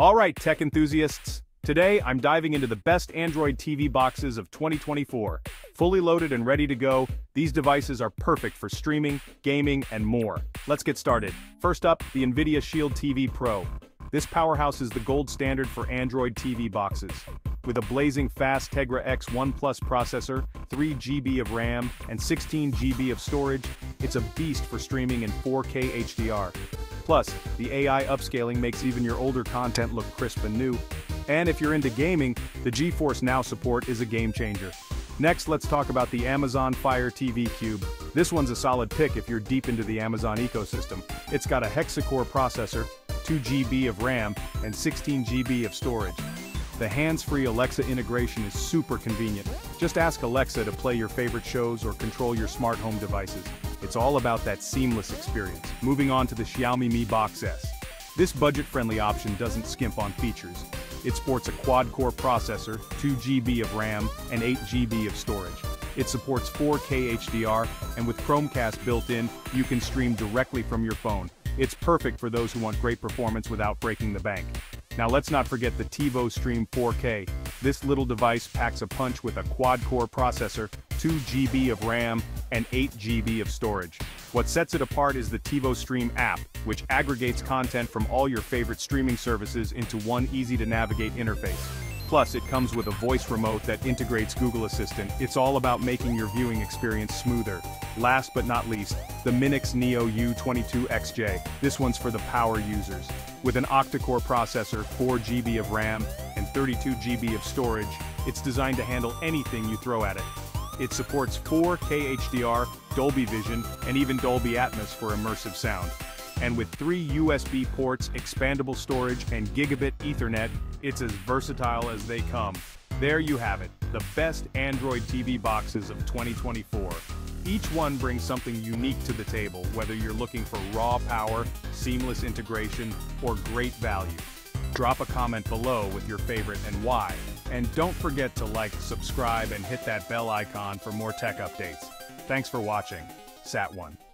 Alright tech enthusiasts, today I'm diving into the best Android TV boxes of 2024. Fully loaded and ready to go, these devices are perfect for streaming, gaming, and more. Let's get started. First up, the NVIDIA Shield TV Pro. This powerhouse is the gold standard for Android TV boxes. With a blazing fast Tegra X1 Plus processor, 3 GB of RAM, and 16 GB of storage, it's a beast for streaming in 4K HDR. Plus, the AI upscaling makes even your older content look crisp and new. And if you're into gaming, the GeForce Now support is a game changer. Next, let's talk about the Amazon Fire TV Cube. This one's a solid pick if you're deep into the Amazon ecosystem. It's got a hexa-core processor, 2 GB of RAM, and 16 GB of storage. The hands-free Alexa integration is super convenient. Just ask Alexa to play your favorite shows or control your smart home devices. It's all about that seamless experience. Moving on to the Xiaomi Mi Box S. This budget-friendly option doesn't skimp on features. It sports a quad-core processor, 2 GB of RAM, and 8 GB of storage. It supports 4K HDR, and with Chromecast built in, you can stream directly from your phone. It's perfect for those who want great performance without breaking the bank. Now let's not forget the TiVo Stream 4K. This little device packs a punch with a quad-core processor, 2 GB of RAM, and 8 GB of storage. What sets it apart is the TiVo Stream app, which aggregates content from all your favorite streaming services into one easy-to-navigate interface. Plus, it comes with a voice remote that integrates Google Assistant. It's all about making your viewing experience smoother. Last but not least, the Minix Neo U22XJ. This one's for the power users. With an octa-core processor, 4 GB of RAM, and 32 GB of storage, it's designed to handle anything you throw at it. It supports 4K HDR, Dolby Vision, and even Dolby Atmos for immersive sound. And with three USB ports, expandable storage, and gigabit Ethernet, it's as versatile as they come. There you have it, the best Android TV boxes of 2024. Each one brings something unique to the table, whether you're looking for raw power, seamless integration, or great value. Drop a comment below with your favorite and why. And don't forget to like, subscribe, and hit that bell icon for more tech updates. Thanks for watching. Sat1.